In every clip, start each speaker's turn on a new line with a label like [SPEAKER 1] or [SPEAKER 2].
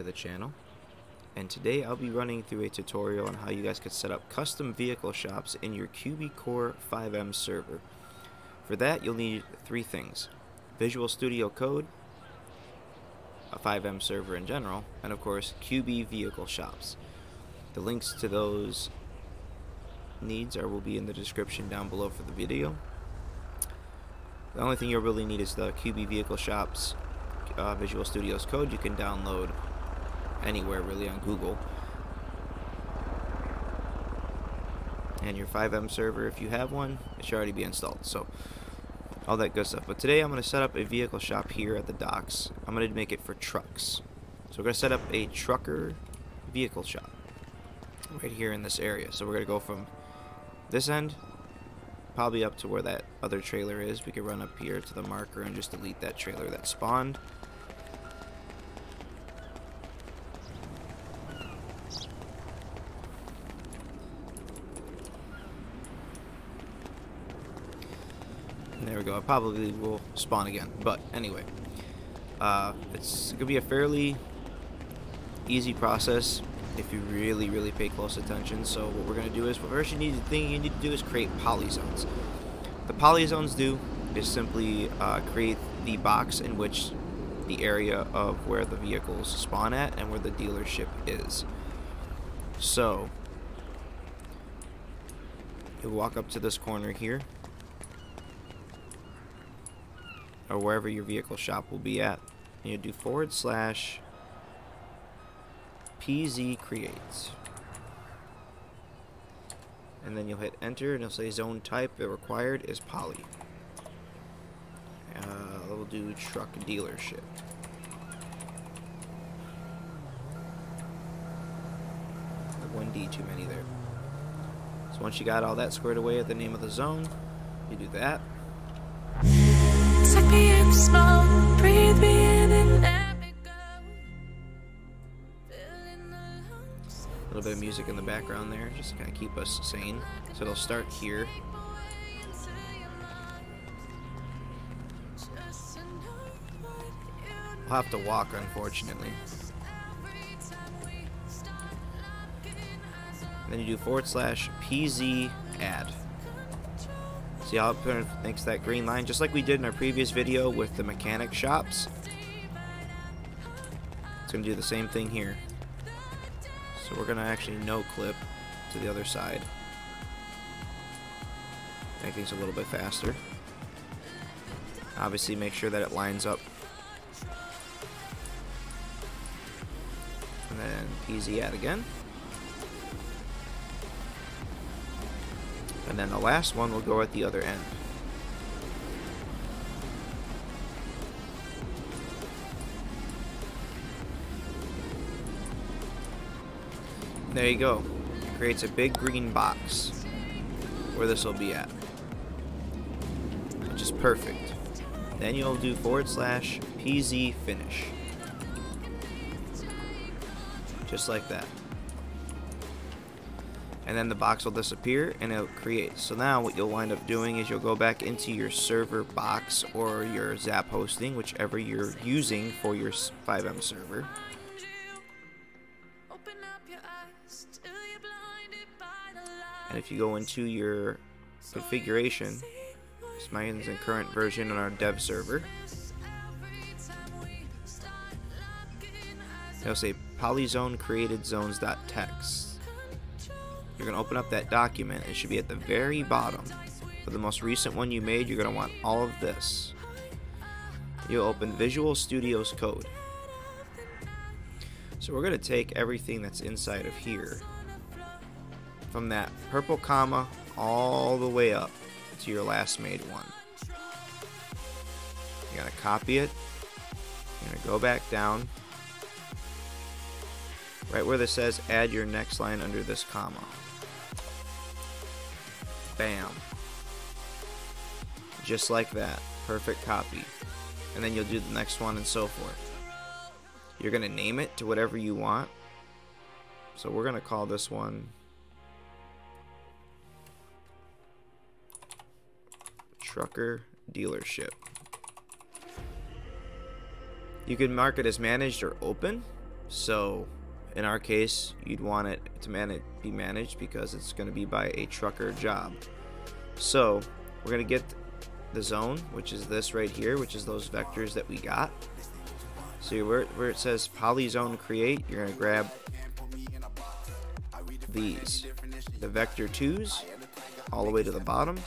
[SPEAKER 1] to the channel. And today I'll be running through a tutorial on how you guys could set up custom vehicle shops in your QB Core FiveM server. For that you'll need three things. Visual Studio Code, a FiveM server in general, and of course QB vehicle shops. The links to those needs are will be in the description down below for the video. The only thing you'll really need is the QB vehicle shops uh, Visual Studios code you can download anywhere really on Google. And your FiveM server, if you have one, it should already be installed. So, all that good stuff. But today I'm going to set up a vehicle shop here at the docks. I'm going to make it for trucks. So we're going to set up a trucker vehicle shop right here in this area. So we're going to go from this end probably up to where that other trailer is. We could run up here to the marker and just delete that trailer that spawned. We go. I probably will spawn again. But anyway, uh, it's going to be a fairly easy process if you really, really pay close attention. So what we're going to do is, first you need, the thing you need to do is create polyzones. The polyzones do is simply uh, create the box in which the area of where the vehicles spawn at and where the dealership is. So, you walk up to this corner here, or wherever your vehicle shop will be at, and you do forward slash PZ creates. And then you'll hit enter and it'll say zone type the required is poly. Uh, we'll do truck dealership. One D too many there. So once you got all that squared away at the name of the zone, you do that. A little bit of music in the background there, just to kind of keep us sane. So it'll start here. I'll have to walk, unfortunately. Then you do forward slash PZ add. See how it makes that green line, just like we did in our previous video with the mechanic shops. It's going to do the same thing here. So we're going to actually no clip to the other side. Make things a little bit faster. Obviously make sure that it lines up. And then PZ add again. And then the last one will go at the other end. There you go. It creates a big green box where this will be at. Which is perfect. Then you'll do forward slash PZ finish. Just like that. And then the box will disappear and it'll create. So now what you'll wind up doing is you'll go back into your server box or your ZAP-Hosting, whichever you're using for your FiveM server. And if you go into your configuration, this mine's in current version on our dev server. It'll say polyzone created zones.txt. You're going to open up that document. It should be at the very bottom. For the most recent one you made, you're going to want all of this. You'll open Visual Studios Code. So we're going to take everything that's inside of here from that purple comma all the way up to your last made one. You're going to copy it. You're going to go back down. Right where this says add your next line under this comma. Bam. Just like that. Perfect copy. And then you'll do the next one and so forth. You're going to name it to whatever you want. So we're going to call this one Trucker Dealership. You can mark it as managed or open. So in our case, you'd want it to be managed because it's going to be by a trucker job. So we're going to get the zone, which is this right here, which is those vectors that we got. So where, where it says polyzone create, you're going to grab these, the vector 2s, all the way to the bottom.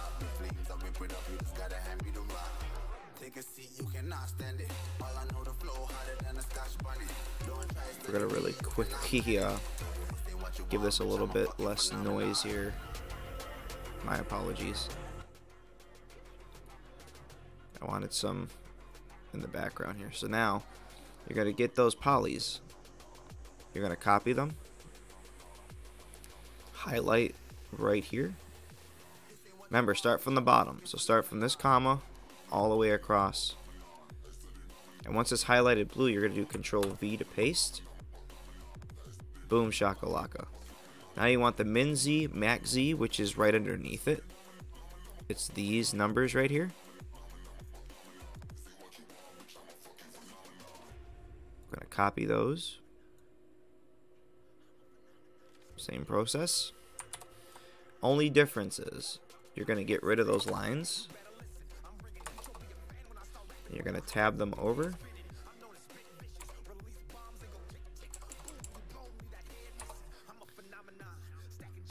[SPEAKER 1] We're to really quickly uh, give this a little bit less noise here. My apologies. I wanted some in the background here. So now you're to get those polys. You're to copy them. Highlight right here. Remember, start from the bottom. So start from this comma all the way across. And once it's highlighted blue, you're going to do Control V to paste. Boom shakalaka. Now you want the min Z, max Z, which is right underneath it. It's these numbers right here. I'm going to copy those. Same process. Only difference is you're going to get rid of those lines. You're going to tab them over.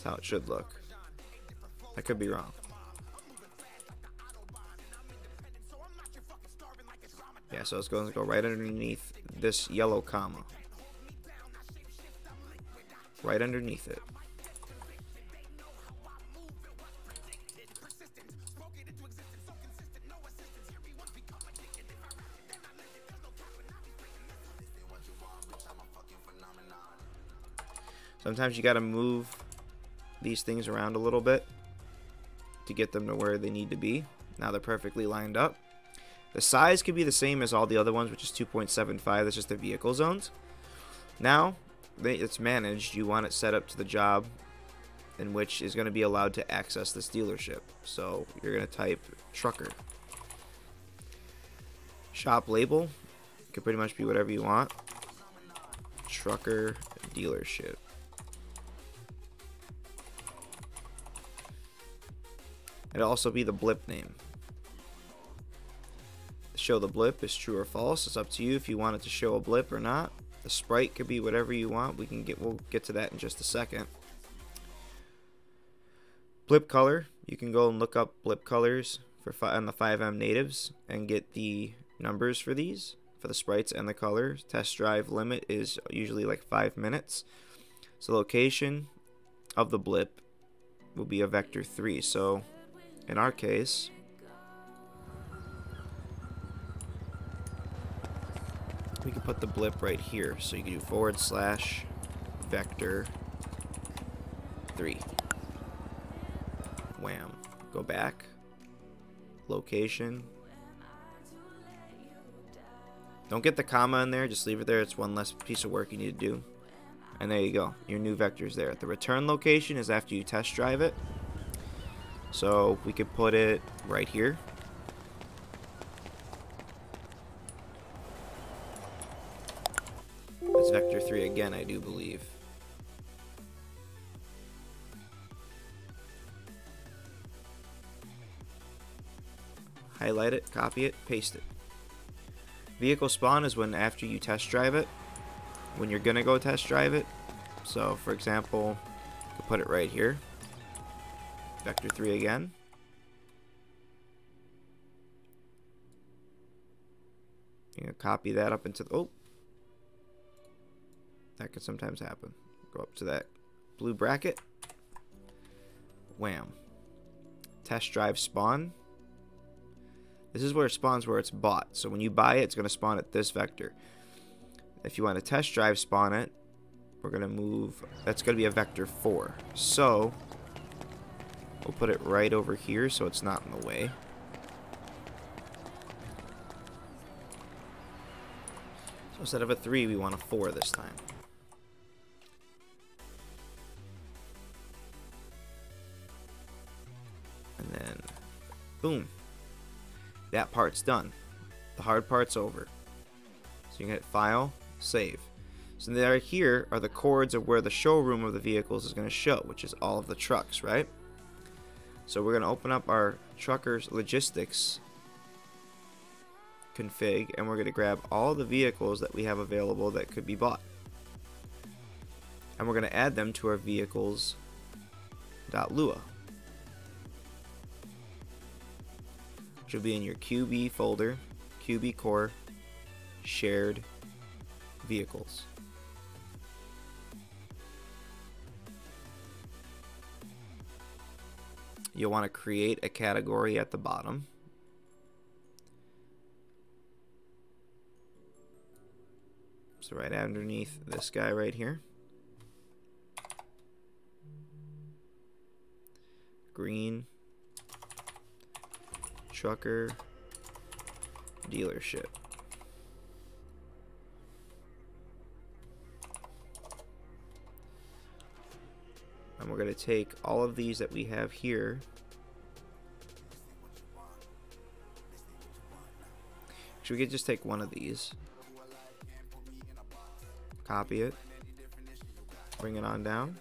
[SPEAKER 1] That's how it should look. I could be wrong. Yeah, so it's going to go right underneath this yellow comma. Right underneath it. Sometimes you got to move these things around a little bit to get them to where they need to be. Now they're perfectly lined up. The size could be the same as all the other ones, which is 2.75. That's just the vehicle zones. Now, it's managed. You want it set up to the job in which is going to be allowed to access this dealership. So you're going to type trucker. Shop label could pretty much be whatever you want. Trucker dealership. It'll also be the blip name. Show the blip is true or false. It's up to you if you want it to show a blip or not. The sprite could be whatever you want. We can get we'll get to that in just a second. Blip color, you can go and look up blip colors for on the FiveM natives and get the numbers for these for the sprites and the colors. Test drive limit is usually like five minutes. So location of the blip will be a vector 3. So in our case, we can put the blip right here. So you can do forward slash vector 3. Wham. Go back. Location. Don't get the comma in there, just leave it there. It's one less piece of work you need to do. And there you go. Your new vector is there. The return location is after you test drive it. So we could put it right here. It's vector 3 again, I do believe. Highlight it, copy it, paste it. Vehicle spawn is when after you test drive it, when you're gonna go test drive it. So for example, put it right here. Vector 3 again. You know, copy that up into the, oh, that could sometimes happen. Go up to that blue bracket. Wham. Test drive spawn. This is where it spawns where it's bought. So when you buy it, it's going to spawn at this vector. If you want to test drive spawn it, we're going to move, that's going to be a vector 4. So We'll put it right over here so it's not in the way. So instead of a 3, we want a 4 this time. And then, boom. That part's done. The hard part's over. So you can hit File, Save. So there here are the chords of where the showroom of the vehicles is going to show, which is all of the trucks, right? So we're going to open up our truckers logistics config and we're going to grab all the vehicles that we have available that could be bought. And we're going to add them to our vehicles.lua. Which will be in your QB folder, QB core, shared vehicles. You'll want to create a category at the bottom. So right underneath this guy right here. Green trucker dealership. And we're going to take all of these that we have here. Should we could just take one of these. Copy it. Bring it on down.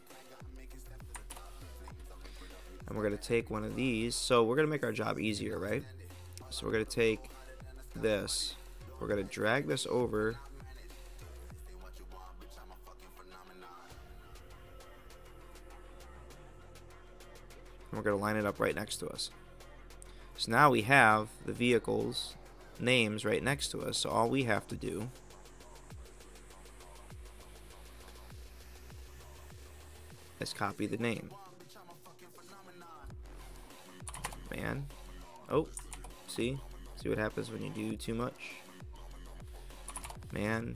[SPEAKER 1] And we're going to take one of these. So we're going to make our job easier, right? So we're going to take this. We're going to drag this over we're going to line it up right next to us. So now we have the vehicles names right next to us, so all we have to do is copy the name. Man. Oh, see? See what happens when you do too much? Man.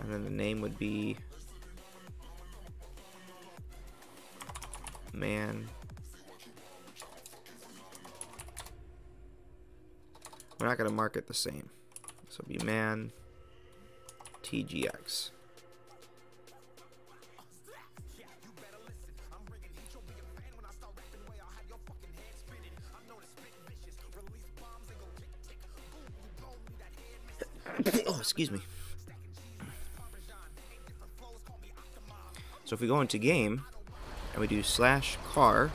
[SPEAKER 1] And then the name would be man. We're not going to mark it the same. So be man TGX. oh, excuse me. So if we go into game, and we do slash car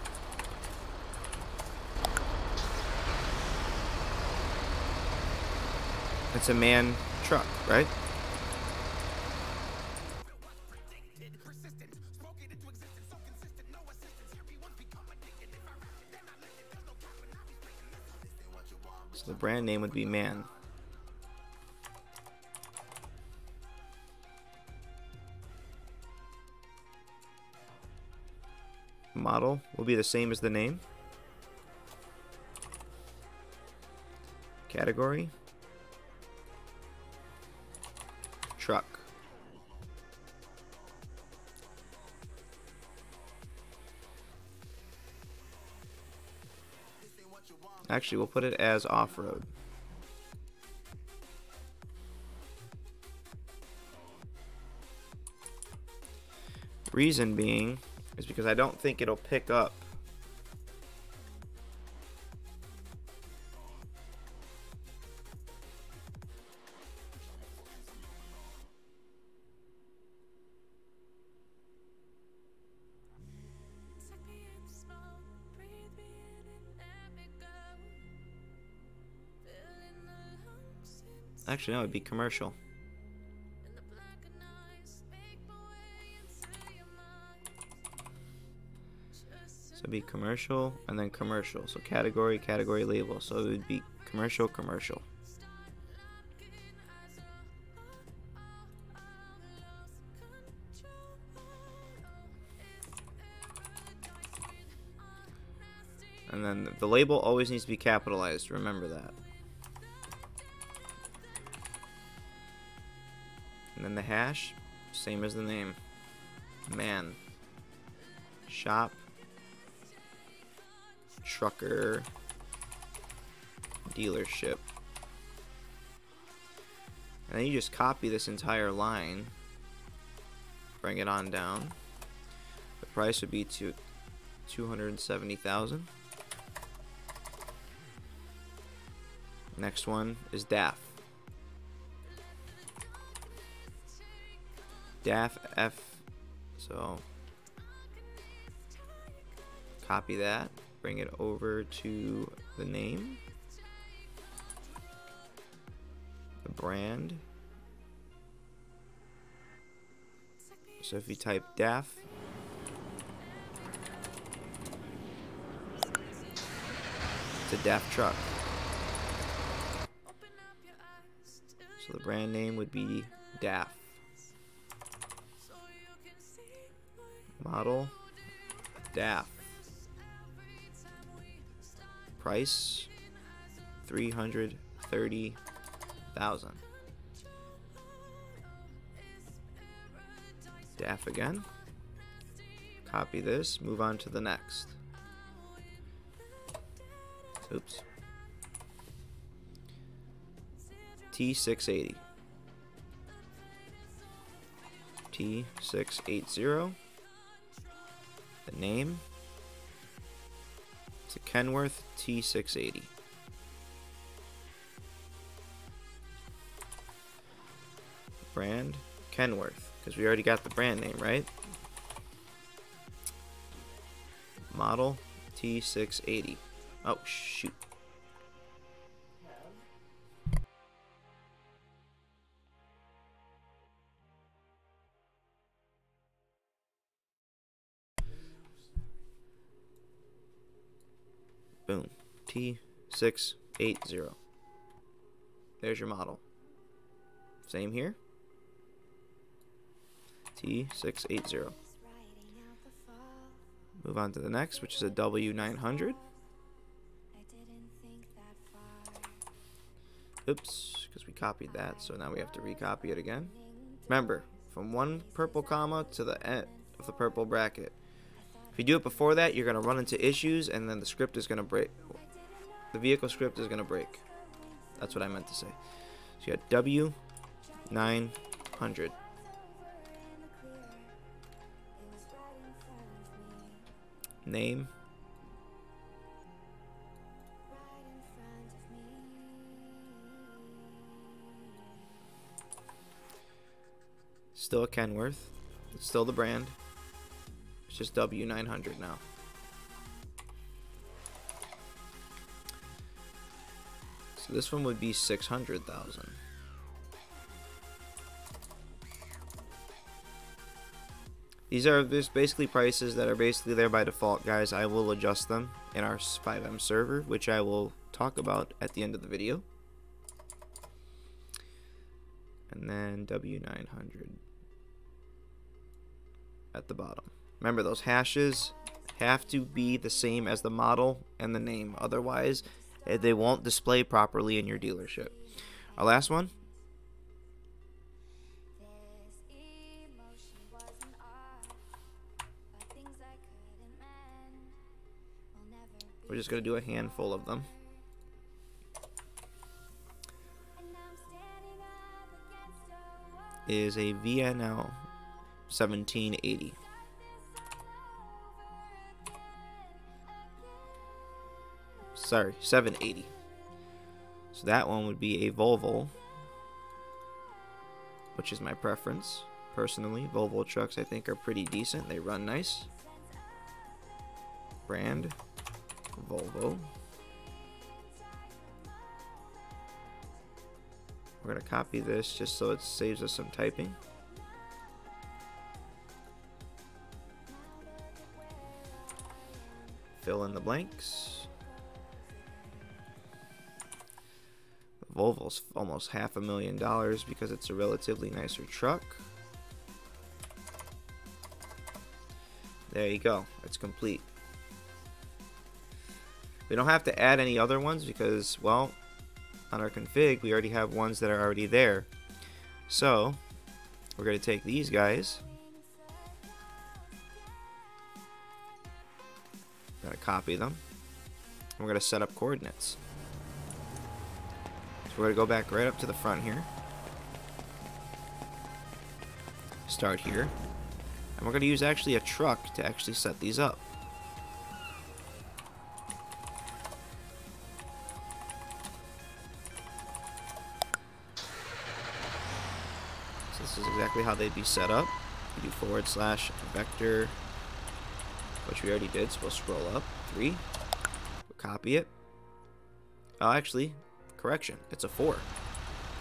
[SPEAKER 1] It's a man truck, right? So the brand name would be man. Will be the same as the name. Category. Truck. Actually, we'll put it as off-road. Reason being is because I don't think it'll pick up Actually, no, it'd be commercial. Be commercial and then commercial. So category, category label. So it would be commercial, commercial. And then the label always needs to be capitalized. Remember that. And then the hash, same as the name. Man. Shop trucker dealership. And then you just copy this entire line, bring it on down. The price would be to 270,000. Next one is DAF. DAF F. So copy that, bring it over to the name, the brand. So if you type DAF, it's a DAF truck. So the brand name would be DAF. Model DAF. Price 330,000. DAF again. Copy this, move on to the next. Oops. T680. T680. The name. Kenworth T680. Brand Kenworth, because we already got the brand name, right? Model T680. Oh, shoot. T680. There's your model. Same here. T680. Move on to the next, which is a W900. Oops, because we copied that, so now we have to recopy it again. Remember, from one purple comma to the end of the purple bracket. If you do it before that, you're going to run into issues, and then the script is going to break. The vehicle script is going to break. That's what I meant to say. So you got W900. Name. Still a Kenworth. It's still the brand. It's just W900 now. This one would be 600,000. These are just basically prices that are basically there by default, guys. I will adjust them in our FiveM server, which I will talk about at the end of the video. And then W900 at the bottom. Remember, those hashes have to be the same as the model and the name. Otherwise, Eh, they won't display properly in your dealership. Our last one We're just going to do a handful of them. Is a VNL 1780. Sorry, 780. So that one would be a Volvo, which is my preference. Personally, Volvo trucks I think are pretty decent. They run nice. Brand Volvo. We're going to copy this just so it saves us some typing. Fill in the blanks. Volvo's almost half a million dollars because it's a relatively nicer truck. There you go. It's complete. We don't have to add any other ones because, well, on our config, we already have ones that are already there. So, we're going to take these guys. Going to copy them. we're going to set up coordinates. So we're going to go back right up to the front here. Start here. And we're going to use actually a truck to actually set these up. This is exactly how they'd be set up. We do forward slash vector, which we already did, so we'll scroll up. Three. We'll copy it. Oh, actually, correction. It's a four.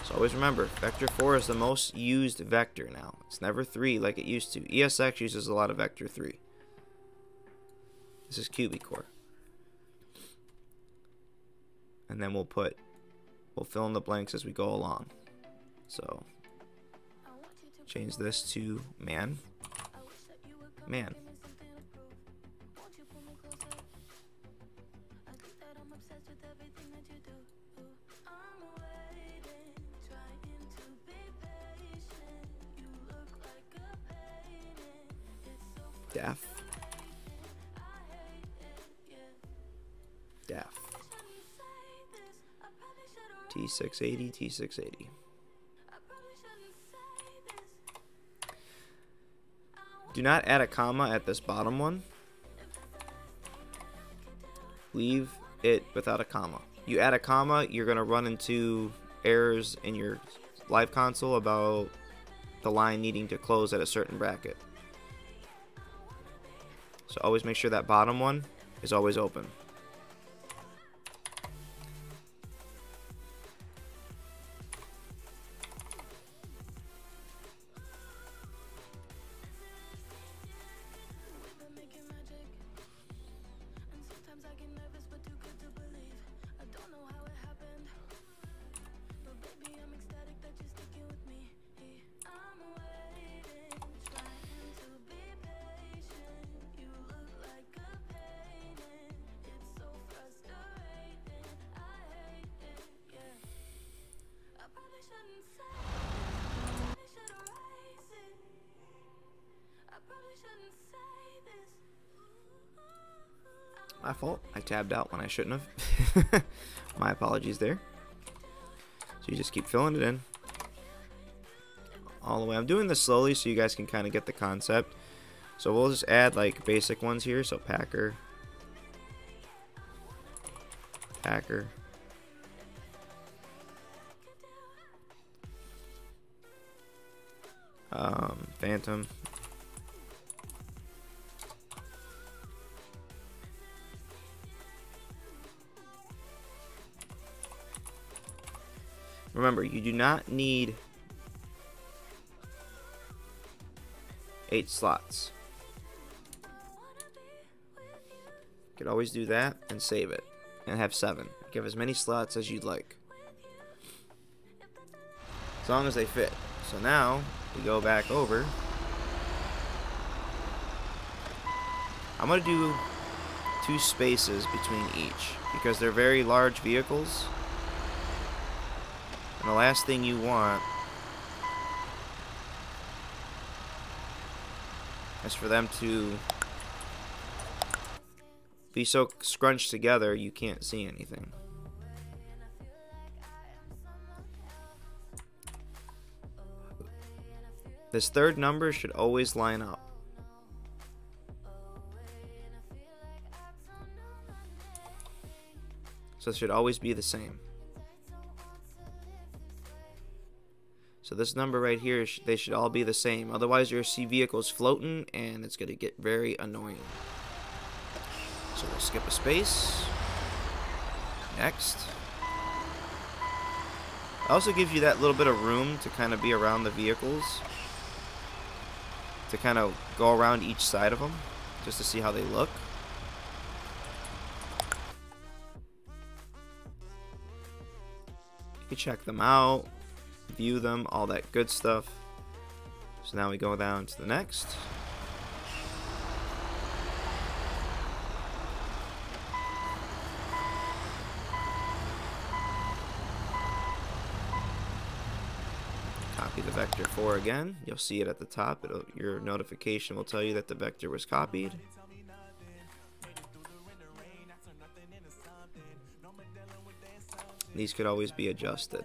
[SPEAKER 1] So always remember, vector 4 is the most used vector now. It's never 3 like it used to. ESX uses a lot of vector 3. This is Core. And then we'll put, we'll fill in the blanks as we go along. So, change this to man. Man. DAF. DAF. T680, T680. Do not add a comma at this bottom one. Leave it without a comma. You add a comma, you're going to run into errors in your live console about the line needing to close at a certain bracket. So always make sure that bottom one is always open. My fault. I tabbed out when I shouldn't have. My apologies there. So you just keep filling it in. All the way. I'm doing this slowly so you guys can kind of get the concept. So we'll just add like basic ones here. So Packer. Packer. Um, Phantom. Remember, you do not need eight slots. You can always do that and save it and have seven. Give as many slots as you'd like. As long as they fit. So now we go back over. I'm going to do two spaces between each because they're very large vehicles. And the last thing you want is for them to be so scrunched together you can't see anything. This third number should always line up. So it should always be the same. So this number right here, they should all be the same. Otherwise, your see vehicles floating, and it's going to get very annoying. So we'll skip a space. Next. It also gives you that little bit of room to kind of be around the vehicles. To kind of go around each side of them. Just to see how they look. You can check them out view them, all that good stuff. So now we go down to the next. Copy the vector 4 again. You'll see it at the top. It'll, your notification will tell you that the vector was copied. These could always be adjusted.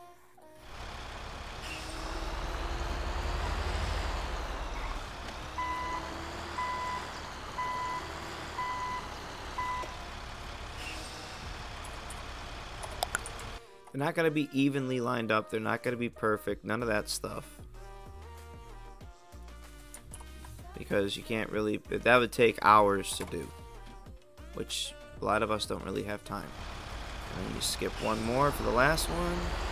[SPEAKER 1] not going to be evenly lined up. They're not going to be perfect. None of that stuff. Because you can't really... That would take hours to do. Which a lot of us don't really have time. And you skip one more for the last one.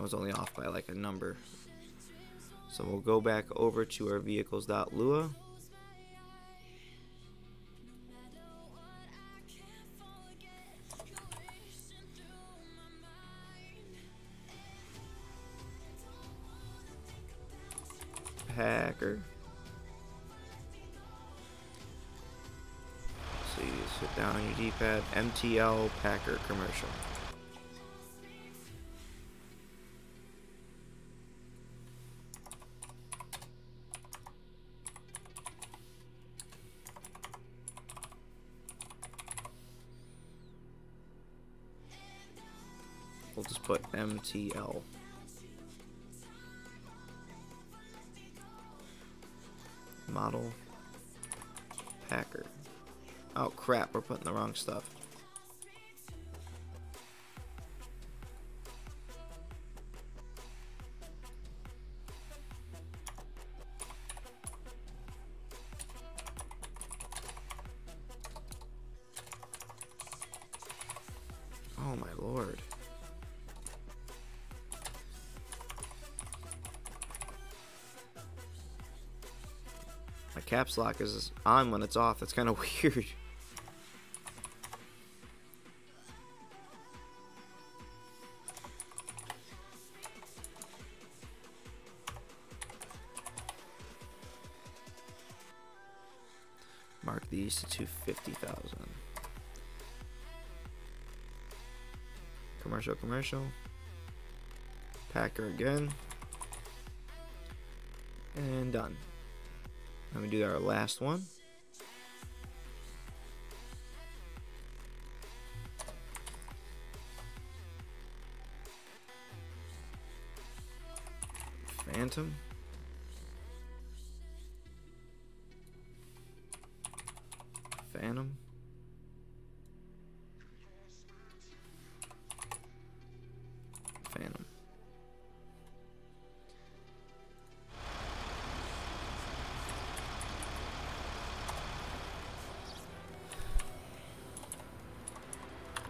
[SPEAKER 1] I was only off by like a number. So we'll go back over to our vehicles.lua. Packer. So you sit down on your D-pad, MTL Packer commercial. MTL. Model Packer. Oh crap, we're putting the wrong stuff. Caps lock is on when it's off. That's kind of weird. Mark these to 250,000. Commercial, commercial. Packer again. And done. Let me do our last one. Phantom.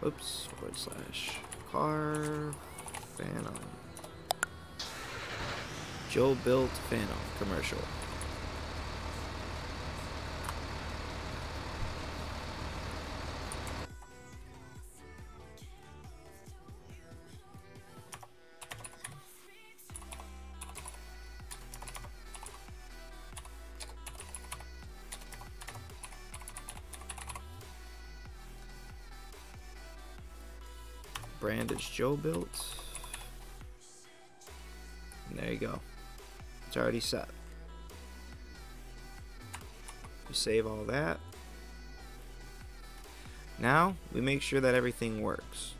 [SPEAKER 1] Oops, forward slash car Phantom. JoBuilt Phantom commercial. JoBuilt. And there you go. It's already set. Save all that. Now, we make sure that everything works.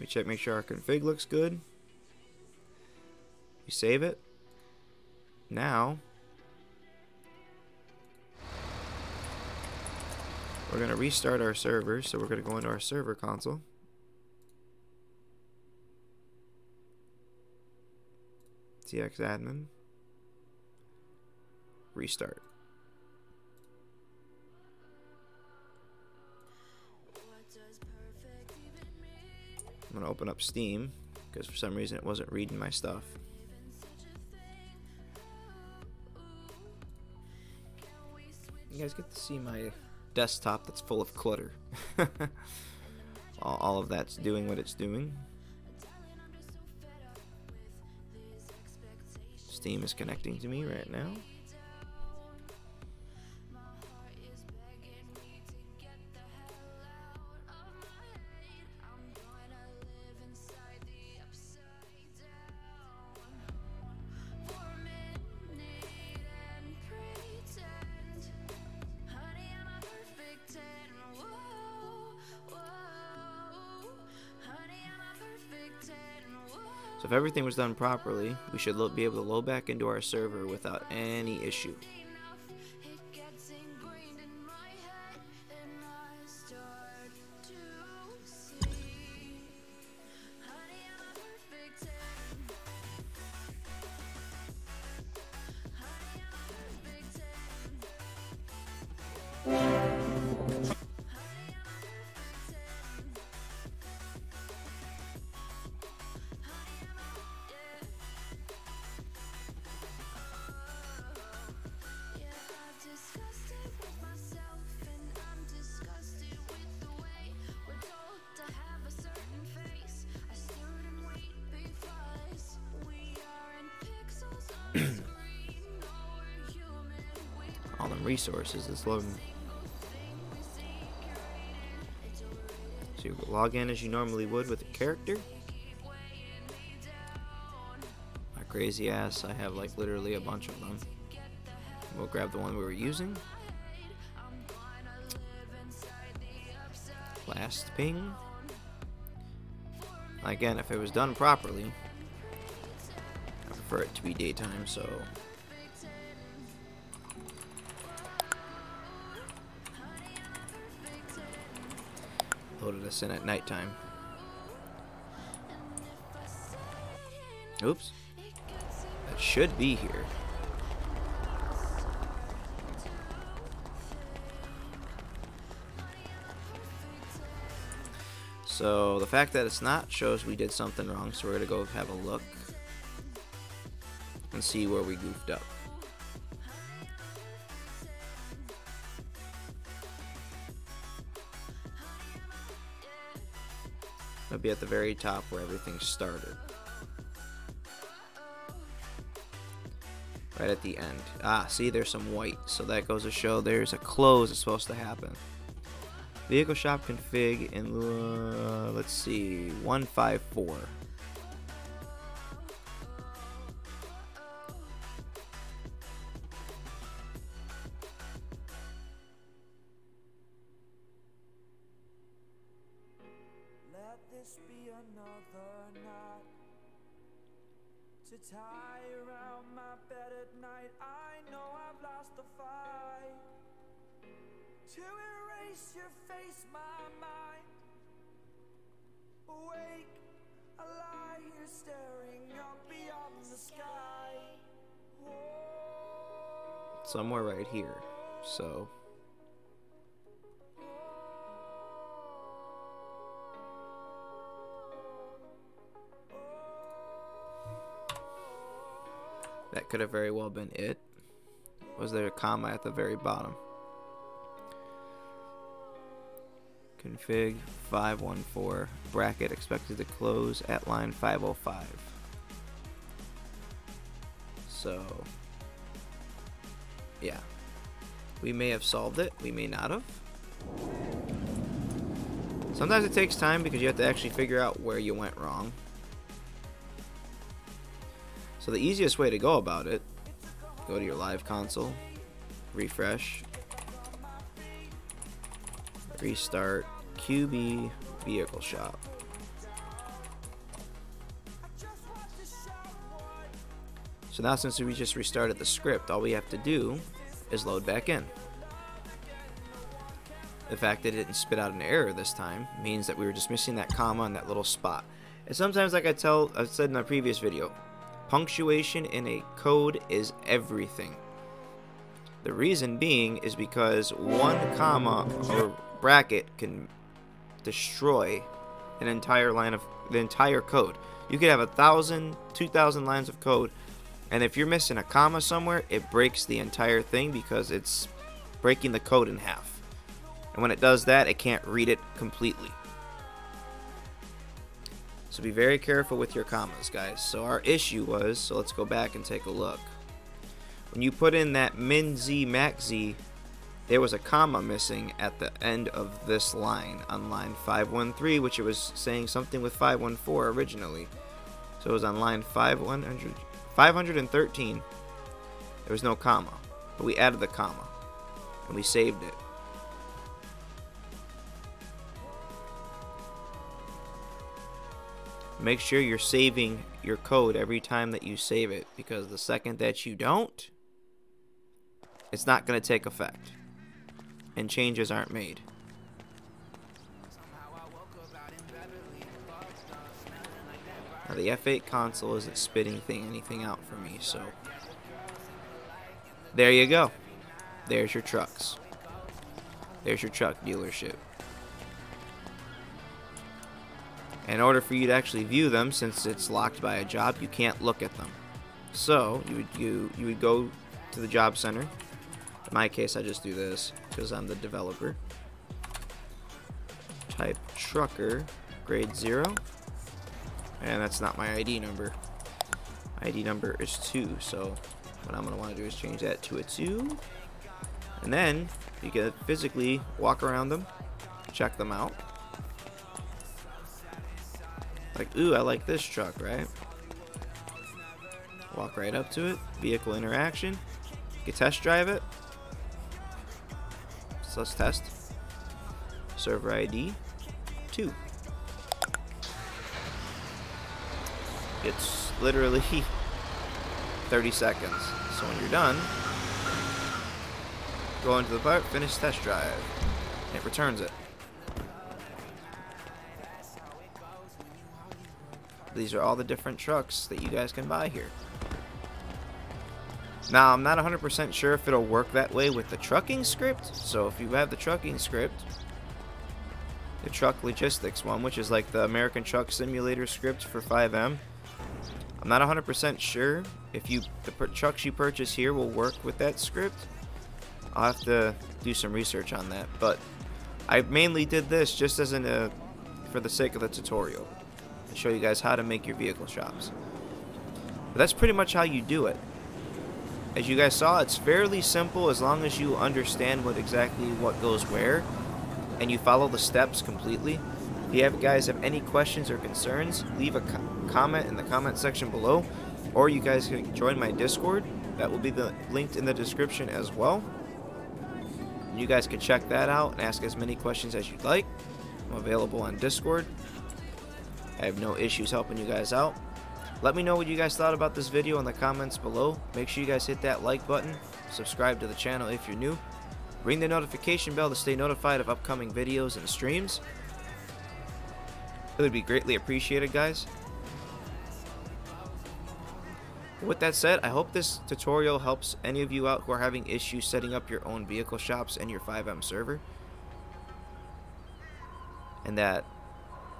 [SPEAKER 1] We check, make sure our config looks good. We save it. Now, We're going to restart our server, so we're going to go into our server console. txAdmin. Restart. I'm to open up Steam, because for some reason it wasn't reading my stuff. You guys get to see my desktop that's full of clutter. all, all of that's doing what it's doing. Steam is connecting to me right now. If everything was done properly, we should be able to load back into our server without any issue. Resources it's loading. So you log in as you normally would with a character. My crazy ass I have like literally a bunch of them. We'll grab the one we were using. Last ping. Again if it was done properly I prefer it to be daytime so loaded us in at nighttime. Oops. That should be here. So the fact that it's not shows we did something wrong, so we're going to go have a look and see where we goofed up. Be at the very top where everything started. Right at the end. Ah, see, there's some white. So that goes to show there's a close that's supposed to happen. Vehicle shop config in, uh, let's see, 154. To erase your face, my mind. Awake, I lie here staring up beyond the sky. Somewhere right here, so. That could have very well been it. Was there a comma at the very bottom? Config 514 bracket expected to close at line 505. So, yeah. We may have solved it, we may not have. Sometimes it takes time because you have to actually figure out where you went wrong. So the easiest way to go about it, go to your live console, refresh, restart QB vehicle shop. So now since we just restarted the script, all we have to do is load back in. The fact that it didn't spit out an error this time means that we were just missing that comma in that little spot. And sometimes, like I tell, I said in my previous video, Punctuation in a code is everything. The reason being is because one comma or bracket can destroy an entire line of the entire code. You could have a thousand, two thousand lines of code, and if you're missing a comma somewhere, it breaks the entire thing because it's breaking the code in half. And when it does that, it can't read it completely. So be very careful with your commas, guys. So our issue was, so let's go back and take a look. When you put in that min z max z, there was a comma missing at the end of this line on line 513, which it was saying something with 514 originally. So it was on line 5100, 513. There was no comma, but we added the comma and we saved it. make sure you're saving your code every time that you save it because the second that you don't, it's not going to take effect and changes aren't made. Now the F8 console isn't spitting thing, anything out for me, so there you go. There's your trucks. There's your truck dealership. In order for you to actually view them, since it's locked by a job, you can't look at them. So you would you you would go to the job center. In my case, I just do this because I'm the developer. Type trucker grade zero, and that's not my ID number. ID number is two, so what I'm gonna want to do is change that to a two, and then you can physically walk around them, check them out. Like, ooh, I like this truck, right? Walk right up to it. Vehicle interaction. You can test drive it. So let's test. Server ID 2. It's literally 30 seconds. So when you're done, go into the part, finish test drive. It returns it. These are all the different trucks that you guys can buy here. Now, I'm not 100% sure if it'll work that way with the trucking script. So if you have the trucking script, the truck logistics one, which is like the American Truck Simulator script for FiveM. I'm not 100% sure if you the trucks you purchase here will work with that script. I'll have to do some research on that, but I mainly did this just as in a for the sake of the tutorial to show you guys how to make your vehicle shops. But that's pretty much how you do it. As you guys saw, it's fairly simple as long as you understand what exactly what goes where and you follow the steps completely. If you have guys have any questions or concerns, leave a co comment in the comment section below or you guys can join my Discord. That will be the linked in the description as well. You guys can check that out and ask as many questions as you'd like. I'm available on Discord. I have no issues helping you guys out. Let me know what you guys thought about this video in the comments below. Make sure you guys hit that like button, subscribe to the channel if you're new, ring the notification bell to stay notified of upcoming videos and streams. It would be greatly appreciated, guys. With that said, I hope this tutorial helps any of you out who are having issues setting up your own vehicle shops and your FiveM server. And that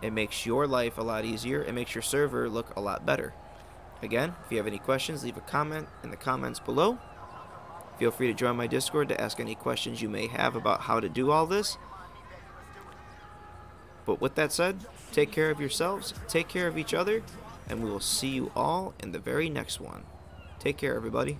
[SPEAKER 1] it makes your life a lot easier. It makes your server look a lot better. Again, if you have any questions, leave a comment in the comments below. Feel free to join my Discord to ask any questions you may have about how to do all this. But with that said, take care of yourselves, take care of each other, and we will see you all in the very next one. Take care, everybody.